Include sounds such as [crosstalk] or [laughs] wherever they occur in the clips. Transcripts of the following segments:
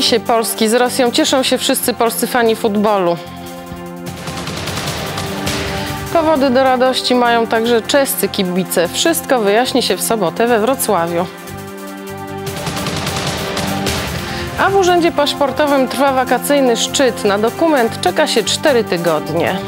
Remisie Polski z Rosją cieszą się wszyscy polscy fani futbolu. Powody do radości mają także czescy kibice. Wszystko wyjaśni się w sobotę we Wrocławiu. A w Urzędzie Paszportowym trwa wakacyjny szczyt. Na dokument czeka się 4 tygodnie.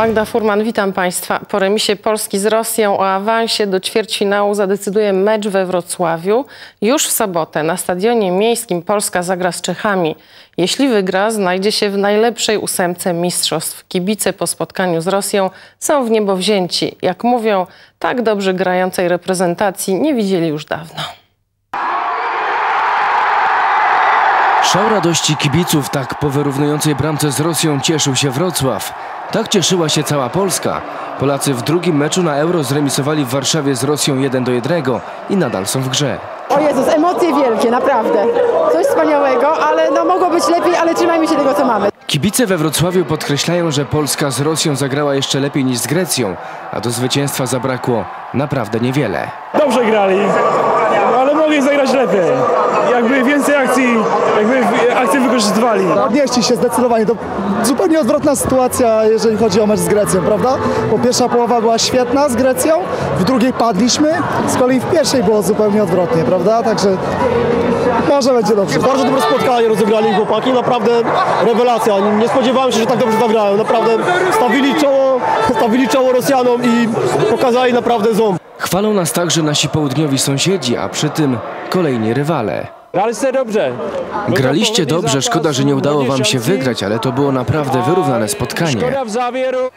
Magda Furman, witam Państwa. Po remisie Polski z Rosją o awansie do ćwierćfinału zadecyduje mecz we Wrocławiu. Już w sobotę na stadionie miejskim Polska zagra z Czechami. Jeśli wygra, znajdzie się w najlepszej ósemce mistrzostw. Kibice po spotkaniu z Rosją są w niebo wzięci. Jak mówią, tak dobrze grającej reprezentacji nie widzieli już dawno. Szał radości kibiców tak po wyrównującej bramce z Rosją cieszył się Wrocław. Tak cieszyła się cała Polska. Polacy w drugim meczu na Euro zremisowali w Warszawie z Rosją 1 do 1 i nadal są w grze. O Jezus, emocje wielkie, naprawdę. Coś wspaniałego, ale no mogło być lepiej, ale trzymajmy się tego, co mamy. Kibice we Wrocławiu podkreślają, że Polska z Rosją zagrała jeszcze lepiej niż z Grecją, a do zwycięstwa zabrakło naprawdę niewiele. Dobrze grali, ale mogli zagrać lepiej. Jakby więcej akcji, jakby akcje wykorzystywali. Odnieśli się zdecydowanie. To zupełnie odwrotna sytuacja, jeżeli chodzi o mecz z Grecją, prawda? Bo pierwsza połowa była świetna z Grecją, w drugiej padliśmy, z kolei w pierwszej było zupełnie odwrotnie, prawda? Także może będzie dobrze. Bardzo dobre spotkanie rozegrali chłopaki, naprawdę rewelacja. Nie spodziewałem się, że tak dobrze zagrają. Naprawdę stawili czoło, stawili czoło Rosjanom i pokazali naprawdę ząb. Chwalą nas także nasi południowi sąsiedzi, a przy tym kolejni rywale. Graliście dobrze. Graliście dobrze, szkoda, że nie udało wam się wygrać, ale to było naprawdę wyrównane spotkanie.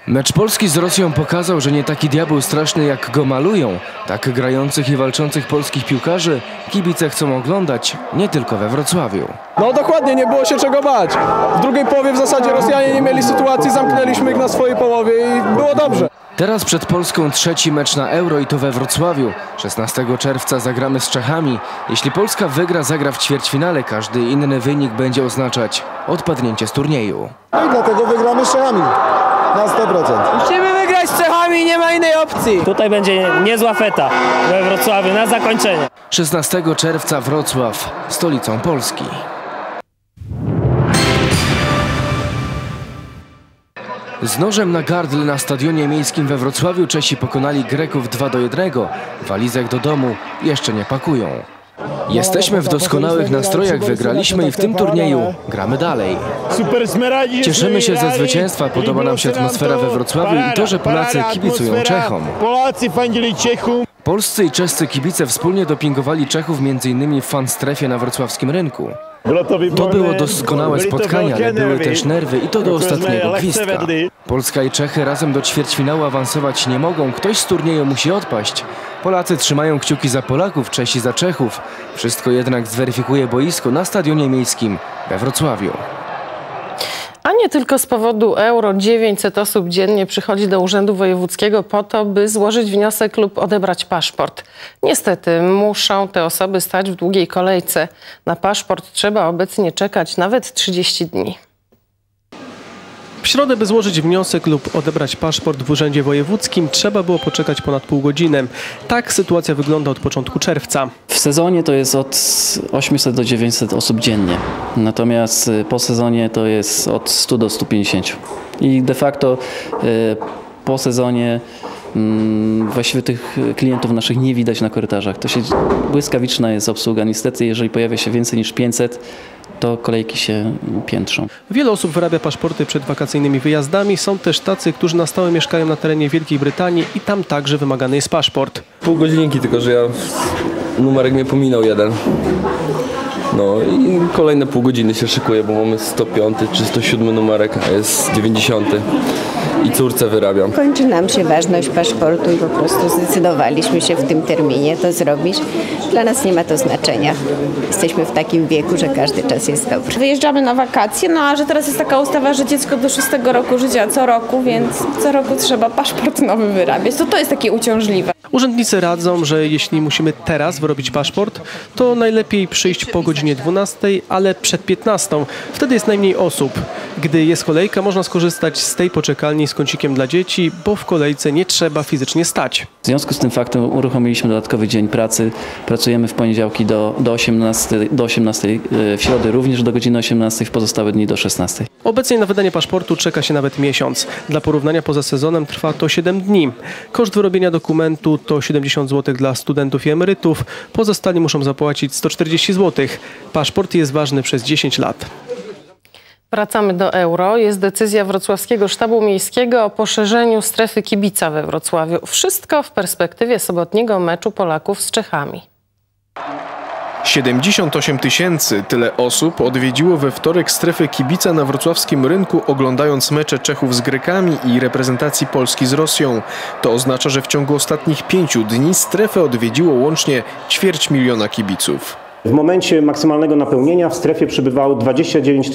Mecz Polski z Rosją pokazał, że nie taki diabeł straszny jak go malują. Tak grających i walczących polskich piłkarzy kibice chcą oglądać nie tylko we Wrocławiu. No dokładnie, nie było się czego bać. W drugiej połowie w zasadzie Rosjanie nie mieli sytuacji, zamknęliśmy ich na swojej połowie i było dobrze. Teraz przed Polską trzeci mecz na Euro i to we Wrocławiu. 16 czerwca zagramy z Czechami. Jeśli Polska wygra, zagra w ćwierćfinale. Każdy inny wynik będzie oznaczać odpadnięcie z turnieju. No i dlatego wygramy z Czechami na 100%. Musimy wygrać z Czechami, nie ma innej opcji. Tutaj będzie niezła feta we Wrocławiu na zakończenie. 16 czerwca Wrocław, stolicą Polski. Z nożem na gardle na stadionie miejskim we Wrocławiu Czesi pokonali Greków 2 do 1. Walizek do domu jeszcze nie pakują. Jesteśmy w doskonałych nastrojach, wygraliśmy i w tym turnieju gramy dalej. Cieszymy się ze zwycięstwa, podoba nam się atmosfera we Wrocławiu i to, że Polacy kibicują Czechom. Polscy i czescy kibice wspólnie dopingowali Czechów m.in. w fan strefie na wrocławskim rynku. To było doskonałe spotkanie, ale były też nerwy i to do ostatniego gwizdka. Polska i Czechy razem do ćwierćfinału awansować nie mogą, ktoś z turnieju musi odpaść. Polacy trzymają kciuki za Polaków, Czesi za Czechów. Wszystko jednak zweryfikuje boisko na stadionie miejskim we Wrocławiu. A nie tylko z powodu euro 900 osób dziennie przychodzi do Urzędu Wojewódzkiego po to, by złożyć wniosek lub odebrać paszport. Niestety muszą te osoby stać w długiej kolejce. Na paszport trzeba obecnie czekać nawet 30 dni. Środę, by złożyć wniosek lub odebrać paszport w Urzędzie Wojewódzkim, trzeba było poczekać ponad pół godziny. Tak sytuacja wygląda od początku czerwca. W sezonie to jest od 800 do 900 osób dziennie, natomiast y, po sezonie to jest od 100 do 150. I de facto y, po sezonie mm, właściwie tych klientów naszych nie widać na korytarzach. To się błyskawiczna jest obsługa. Niestety, jeżeli pojawia się więcej niż 500, to kolejki się piętrzą. Wiele osób wyrabia paszporty przed wakacyjnymi wyjazdami. Są też tacy, którzy na stałe mieszkają na terenie Wielkiej Brytanii i tam także wymagany jest paszport. Pół godzinki, tylko że ja numerek mnie pominął jeden. No i kolejne pół godziny się szykuje, bo mamy 105 czy 107 numerek, a jest 90 i córce wyrabiam. Kończy nam się ważność paszportu i po prostu zdecydowaliśmy się w tym terminie to zrobić. Dla nas nie ma to znaczenia. Jesteśmy w takim wieku, że każdy czas jest dobry. Wyjeżdżamy na wakacje, no a że teraz jest taka ustawa, że dziecko do szóstego roku życia co roku, więc co roku trzeba paszport nowy wyrabiać. To to jest takie uciążliwe. Urzędnicy radzą, że jeśli musimy teraz wyrobić paszport, to najlepiej przyjść po godzinie 12, ale przed 15. Wtedy jest najmniej osób. Gdy jest kolejka, można skorzystać z tej poczekalni z kącikiem dla dzieci, bo w kolejce nie trzeba fizycznie stać. W związku z tym faktem uruchomiliśmy dodatkowy dzień pracy. Pracujemy w poniedziałki do, do 18, do 18 w środę również do godziny 18, w pozostałe dni do 16. Obecnie na wydanie paszportu czeka się nawet miesiąc. Dla porównania poza sezonem trwa to 7 dni. Koszt wyrobienia dokumentu to 70 zł dla studentów i emerytów. Pozostali muszą zapłacić 140 zł. Paszport jest ważny przez 10 lat. Wracamy do euro. Jest decyzja Wrocławskiego Sztabu Miejskiego o poszerzeniu strefy kibica we Wrocławiu. Wszystko w perspektywie sobotniego meczu Polaków z Czechami. 78 tysięcy tyle osób odwiedziło we wtorek strefę kibica na wrocławskim rynku, oglądając mecze Czechów z Grekami i reprezentacji Polski z Rosją. To oznacza, że w ciągu ostatnich pięciu dni strefę odwiedziło łącznie ćwierć miliona kibiców. W momencie maksymalnego napełnienia w strefie przybywało 29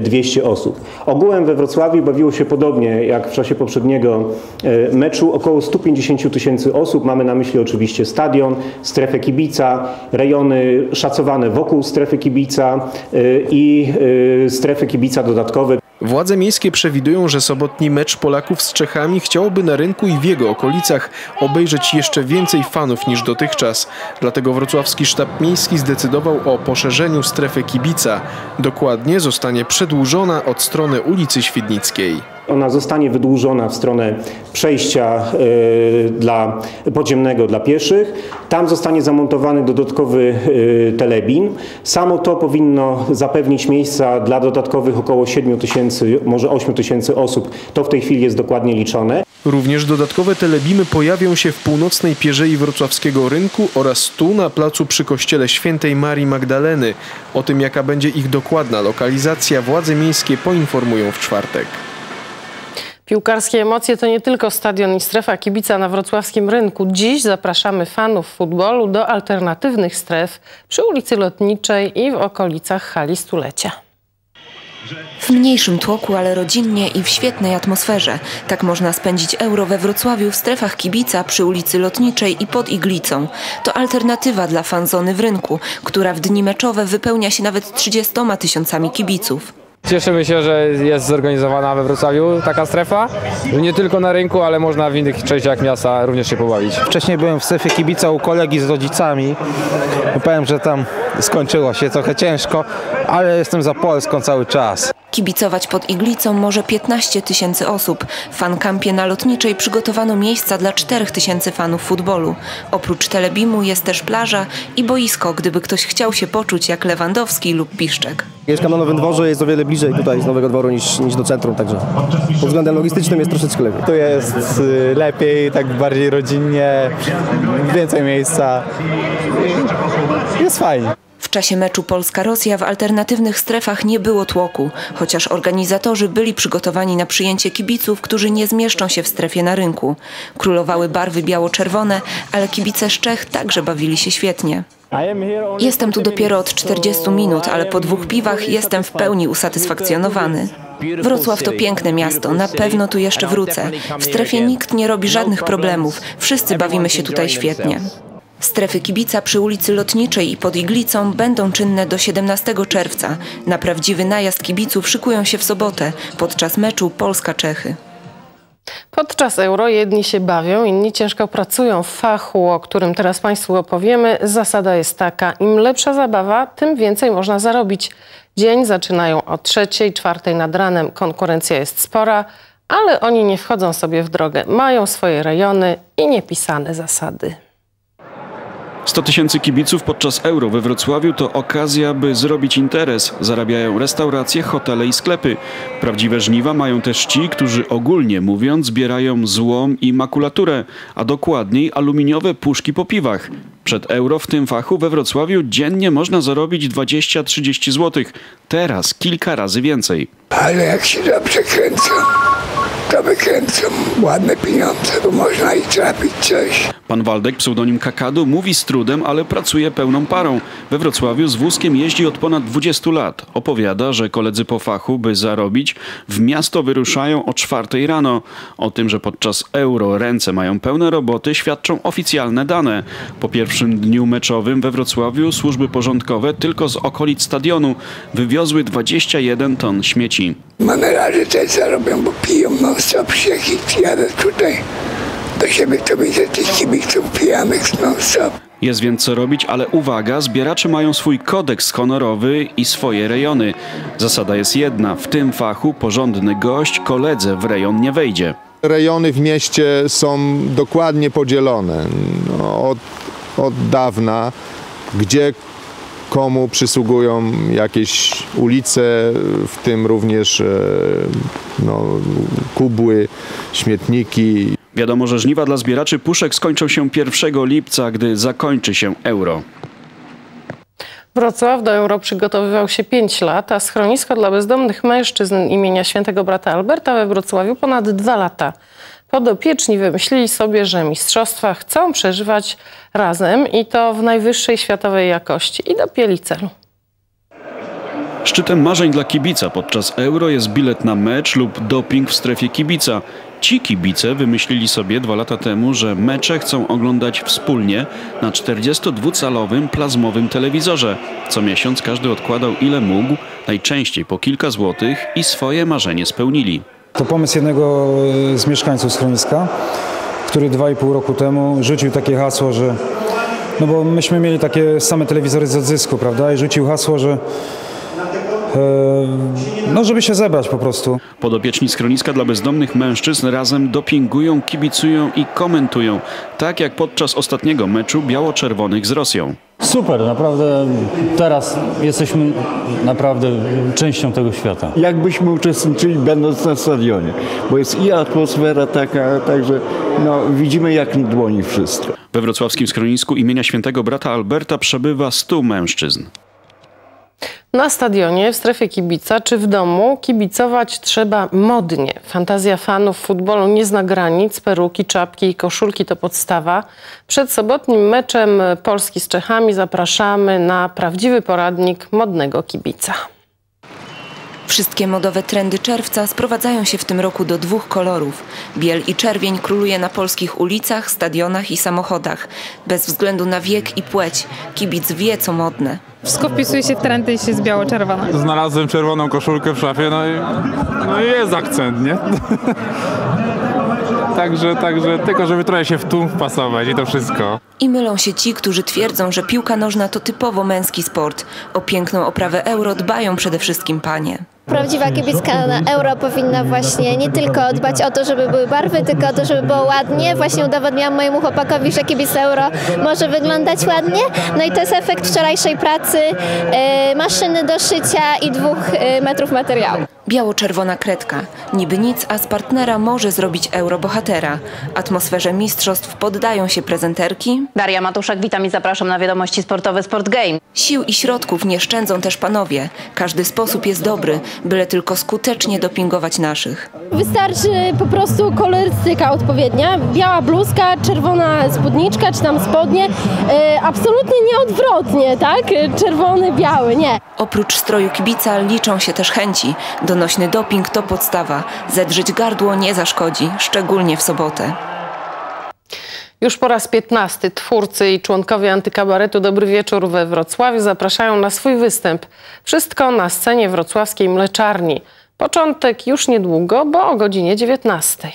200 osób. Ogółem we Wrocławiu bawiło się podobnie jak w czasie poprzedniego e, meczu około 150 tysięcy osób. Mamy na myśli oczywiście stadion, strefę kibica, rejony szacowane wokół strefy kibica e, i e, strefy kibica dodatkowe. Władze miejskie przewidują, że sobotni mecz Polaków z Czechami chciałoby na rynku i w jego okolicach obejrzeć jeszcze więcej fanów niż dotychczas. Dlatego wrocławski sztab miejski zdecydował o poszerzeniu strefy kibica. Dokładnie zostanie przedłużona od strony ulicy Świdnickiej. Ona zostanie wydłużona w stronę przejścia y, dla podziemnego dla pieszych. Tam zostanie zamontowany dodatkowy y, telebin. Samo to powinno zapewnić miejsca dla dodatkowych około 7 tysięcy, może 8 tysięcy osób. To w tej chwili jest dokładnie liczone. Również dodatkowe telebimy pojawią się w północnej pierzei wrocławskiego rynku oraz tu na placu przy kościele świętej Marii Magdaleny. O tym jaka będzie ich dokładna lokalizacja władze miejskie poinformują w czwartek. Piłkarskie emocje to nie tylko stadion i strefa kibica na wrocławskim rynku. Dziś zapraszamy fanów futbolu do alternatywnych stref przy ulicy Lotniczej i w okolicach hali stulecia. W mniejszym tłoku, ale rodzinnie i w świetnej atmosferze. Tak można spędzić euro we Wrocławiu w strefach kibica przy ulicy Lotniczej i pod Iglicą. To alternatywa dla fanzony w rynku, która w dni meczowe wypełnia się nawet 30 tysiącami kibiców. Cieszymy się, że jest zorganizowana we Wrocławiu taka strefa, nie tylko na rynku, ale można w innych częściach miasta również się pobawić. Wcześniej byłem w strefie kibica u kolegi z rodzicami. Powiem, że tam skończyło się trochę ciężko, ale jestem za Polską cały czas. Kibicować pod Iglicą może 15 tysięcy osób. W fankampie na Lotniczej przygotowano miejsca dla 4 tysięcy fanów futbolu. Oprócz telebimu jest też plaża i boisko, gdyby ktoś chciał się poczuć jak Lewandowski lub Piszczek. Mieszkam na Nowym Dworze, jest o wiele bliżej tutaj z Nowego Dworu niż, niż do centrum, także pod względem logistycznym jest troszeczkę lepiej. Tu jest y, lepiej, tak bardziej rodzinnie, więcej miejsca. Jest fajnie. W czasie meczu Polska-Rosja w alternatywnych strefach nie było tłoku, chociaż organizatorzy byli przygotowani na przyjęcie kibiców, którzy nie zmieszczą się w strefie na rynku. Królowały barwy biało-czerwone, ale kibice z Czech także bawili się świetnie. Jestem tu dopiero od 40 minut, ale po dwóch piwach jestem w pełni usatysfakcjonowany. Wrocław to piękne miasto, na pewno tu jeszcze wrócę. W strefie nikt nie robi żadnych problemów, wszyscy bawimy się tutaj świetnie. Strefy kibica przy ulicy Lotniczej i pod Iglicą będą czynne do 17 czerwca. Na prawdziwy najazd kibiców szykują się w sobotę podczas meczu Polska-Czechy. Podczas euro jedni się bawią, inni ciężko pracują w fachu, o którym teraz Państwu opowiemy. Zasada jest taka, im lepsza zabawa, tym więcej można zarobić. Dzień zaczynają o trzeciej, czwartej nad ranem. Konkurencja jest spora, ale oni nie wchodzą sobie w drogę. Mają swoje rejony i niepisane zasady. 100 tysięcy kibiców podczas euro we Wrocławiu to okazja, by zrobić interes. Zarabiają restauracje, hotele i sklepy. Prawdziwe żniwa mają też ci, którzy ogólnie mówiąc zbierają złom i makulaturę, a dokładniej aluminiowe puszki po piwach. Przed euro w tym fachu we Wrocławiu dziennie można zarobić 20-30 zł. Teraz kilka razy więcej. Ale jak się dobrze kręcą, to wykręcą ładne pieniądze, bo można i trafić coś. Pan Waldek, pseudonim Kakadu, mówi z trudem, ale pracuje pełną parą. We Wrocławiu z wózkiem jeździ od ponad 20 lat. Opowiada, że koledzy po fachu, by zarobić, w miasto wyruszają o czwartej rano. O tym, że podczas euro ręce mają pełne roboty, świadczą oficjalne dane. Po pierwszym dniu meczowym we Wrocławiu służby porządkowe tylko z okolic stadionu wywiozły 21 ton śmieci. Manelarze też zarobią, bo piją non i jadę tutaj do siebie, to widzę tych kibiców pijanych non stop. Jest więc co robić, ale uwaga, zbieracze mają swój kodeks honorowy i swoje rejony. Zasada jest jedna, w tym fachu porządny gość koledze w rejon nie wejdzie. Rejony w mieście są dokładnie podzielone no, od, od dawna, gdzie komu przysługują jakieś ulice, w tym również e, no, kubły, śmietniki. Wiadomo, że żniwa dla zbieraczy puszek skończą się 1 lipca, gdy zakończy się euro. Wrocław do euro przygotowywał się 5 lat, a schronisko dla bezdomnych mężczyzn imienia świętego brata Alberta we Wrocławiu ponad 2 lata. Podopieczni wymyślili sobie, że mistrzostwa chcą przeżywać razem i to w najwyższej światowej jakości i dopięli celu. Szczytem marzeń dla kibica podczas euro jest bilet na mecz lub doping w strefie kibica. Ci kibice wymyślili sobie dwa lata temu, że mecze chcą oglądać wspólnie na 42-calowym plazmowym telewizorze. Co miesiąc każdy odkładał ile mógł, najczęściej po kilka złotych i swoje marzenie spełnili. To pomysł jednego z mieszkańców schroniska, który dwa i pół roku temu rzucił takie hasło, że no bo myśmy mieli takie same telewizory z odzysku, prawda? I rzucił hasło, że no żeby się zebrać po prostu. Podopieczni schroniska dla bezdomnych mężczyzn razem dopingują, kibicują i komentują, tak jak podczas ostatniego meczu biało-czerwonych z Rosją. Super, naprawdę teraz jesteśmy naprawdę częścią tego świata. Jakbyśmy uczestniczyli będąc na stadionie, bo jest i atmosfera taka, także no, widzimy jak na dłoni wszystko. We wrocławskim schronisku imienia świętego brata Alberta przebywa 100 mężczyzn. Na stadionie, w strefie kibica czy w domu kibicować trzeba modnie. Fantazja fanów futbolu nie zna granic, peruki, czapki i koszulki to podstawa. Przed sobotnim meczem Polski z Czechami zapraszamy na prawdziwy poradnik modnego kibica. Wszystkie modowe trendy czerwca sprowadzają się w tym roku do dwóch kolorów. Biel i czerwień króluje na polskich ulicach, stadionach i samochodach. Bez względu na wiek i płeć. Kibic wie co modne. Wszystko wpisuje się w trendy, jeśli jest biało-czerwone. Znalazłem czerwoną koszulkę w szafie, no i, no i jest akcent, nie? [laughs] Także, także tylko, żeby trochę się w tłum wpasować i to wszystko. I mylą się ci, którzy twierdzą, że piłka nożna to typowo męski sport. O piękną oprawę euro dbają przede wszystkim panie. Prawdziwa kibicka na euro powinna właśnie nie tylko dbać o to, żeby były barwy, tylko o to, żeby było ładnie. Właśnie udowodniłam mojemu chłopakowi, że kibic euro może wyglądać ładnie. No i to jest efekt wczorajszej pracy, yy, maszyny do szycia i dwóch yy, metrów materiału. Biało-czerwona kredka. Niby nic, a z partnera może zrobić eurobohatera. Atmosferze mistrzostw poddają się prezenterki. Daria Matuszak, witam i zapraszam na wiadomości sportowe Sport Game. Sił i środków nie szczędzą też panowie. Każdy sposób jest dobry, byle tylko skutecznie dopingować naszych. Wystarczy po prostu kolorystyka odpowiednia. Biała bluzka, czerwona spódniczka czy tam spodnie. Yy, absolutnie nieodwrotnie, tak? Czerwony, biały, nie. Oprócz stroju kibica liczą się też chęci. Donośny doping to podstawa. Zedrzeć gardło nie zaszkodzi, szczególnie w sobotę. Już po raz 15 twórcy i członkowie antykabaretu Dobry Wieczór we Wrocławiu zapraszają na swój występ. Wszystko na scenie wrocławskiej mleczarni. Początek już niedługo, bo o godzinie 19.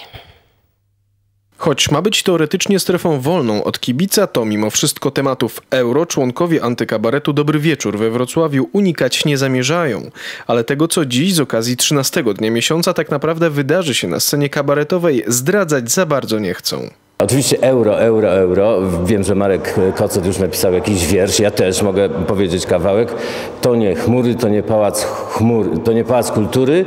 Choć ma być teoretycznie strefą wolną od kibica, to mimo wszystko tematów euro członkowie antykabaretu Dobry Wieczór we Wrocławiu unikać nie zamierzają. Ale tego, co dziś z okazji 13 dnia miesiąca tak naprawdę wydarzy się na scenie kabaretowej, zdradzać za bardzo nie chcą. Oczywiście euro, euro, euro. Wiem, że Marek Kocet już napisał jakiś wiersz. Ja też mogę powiedzieć kawałek. To nie chmury, to nie pałac chmur, to nie pałac kultury.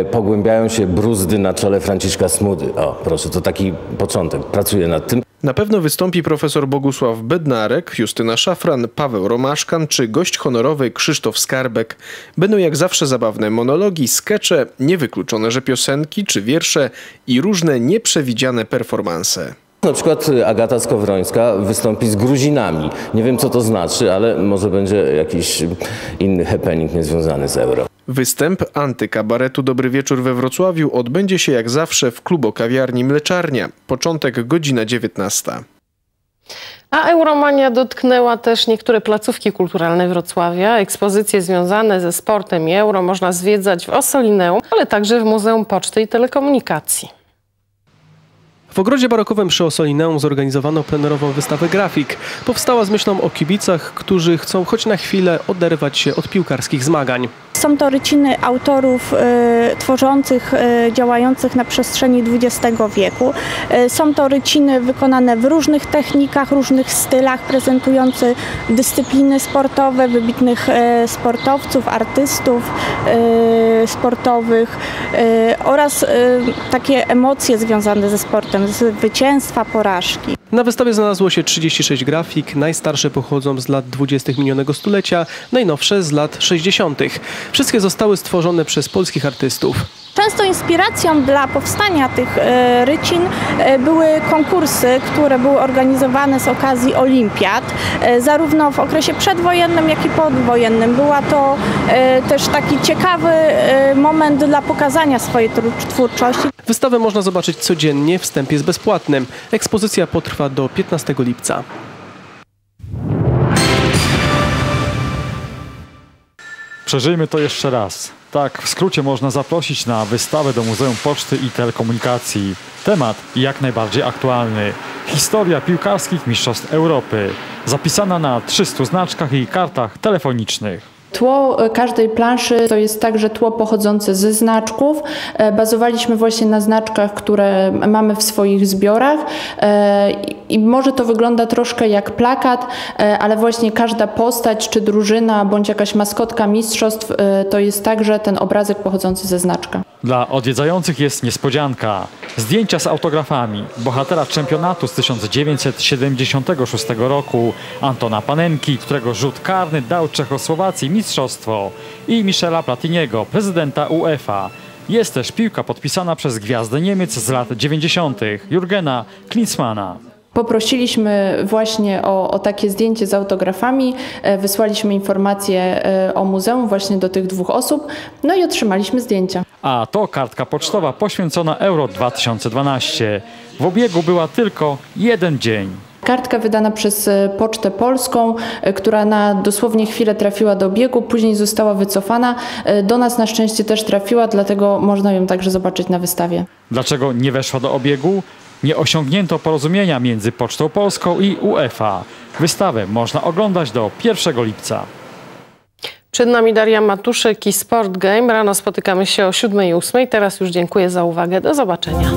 E, pogłębiają się bruzdy na czole Franciszka Smudy. O, proszę, to taki początek. Pracuję nad tym. Na pewno wystąpi profesor Bogusław Bednarek, Justyna Szafran, Paweł Romaszkan czy gość honorowy Krzysztof Skarbek. Będą jak zawsze zabawne monologi, skecze, niewykluczone, że piosenki czy wiersze i różne nieprzewidziane performanse. Na przykład Agata Skowrońska wystąpi z Gruzinami. Nie wiem co to znaczy, ale może będzie jakiś inny happening niezwiązany z euro. Występ antykabaretu Dobry Wieczór we Wrocławiu odbędzie się jak zawsze w klubo kawiarni Mleczarnia. Początek godzina 19. A Euromania dotknęła też niektóre placówki kulturalne Wrocławia. Ekspozycje związane ze sportem i euro można zwiedzać w Osolineum, ale także w Muzeum Poczty i Telekomunikacji. W ogrodzie barokowym przy Osolineum zorganizowano plenerową wystawę grafik. Powstała z myślą o kibicach, którzy chcą choć na chwilę oderwać się od piłkarskich zmagań. Są to ryciny autorów y, tworzących, y, działających na przestrzeni XX wieku. Y, są to ryciny wykonane w różnych technikach, różnych stylach, prezentujące dyscypliny sportowe, wybitnych sportowców, artystów sportowych oraz y, takie emocje związane ze sportem, zwycięstwa, porażki. Na wystawie znalazło się 36 grafik, najstarsze pochodzą z lat 20. minionego stulecia, najnowsze z lat 60. Wszystkie zostały stworzone przez polskich artystów. Często inspiracją dla powstania tych e, rycin e, były konkursy, które były organizowane z okazji olimpiad, e, zarówno w okresie przedwojennym, jak i podwojennym. Była to też taki ciekawy moment dla pokazania swojej twórczości. Wystawę można zobaczyć codziennie, wstęp jest bezpłatny. Ekspozycja potrwa do 15 lipca. Przeżyjmy to jeszcze raz. Tak, w skrócie można zaprosić na wystawę do Muzeum Poczty i Telekomunikacji. Temat jak najbardziej aktualny. Historia piłkarskich mistrzostw Europy. Zapisana na 300 znaczkach i kartach telefonicznych. Tło e, każdej planszy to jest także tło pochodzące ze znaczków. E, Bazowaliśmy właśnie na znaczkach, które mamy w swoich zbiorach E, i może to wygląda troszkę jak plakat, ale właśnie każda postać czy drużyna bądź jakaś maskotka mistrzostw to jest także ten obrazek pochodzący ze znaczka. Dla odwiedzających jest niespodzianka. Zdjęcia z autografami bohatera czempionatu z 1976 roku Antona Panenki, którego rzut karny dał Czechosłowacji mistrzostwo i Michela Platiniego, prezydenta UEFA. Jest też piłka podpisana przez gwiazdę Niemiec z lat 90. Jurgena Klinsmana. Poprosiliśmy właśnie o, o takie zdjęcie z autografami, e, wysłaliśmy informacje e, o muzeum właśnie do tych dwóch osób, no i otrzymaliśmy zdjęcia. A to kartka pocztowa poświęcona Euro 2012. W obiegu była tylko jeden dzień. Kartka wydana przez e, Pocztę Polską, e, która na dosłownie chwilę trafiła do obiegu, później została wycofana. E, Do nas na szczęście też trafiła, dlatego można ją także zobaczyć na wystawie. Dlaczego nie weszła do obiegu? Nie osiągnięto porozumienia między Pocztą Polską i UEFA. Wystawę można oglądać do 1 lipca. Przed nami Daria Matuszek i Sport Game. Rano spotykamy się o 7 i 8. Teraz już dziękuję za uwagę. Do zobaczenia.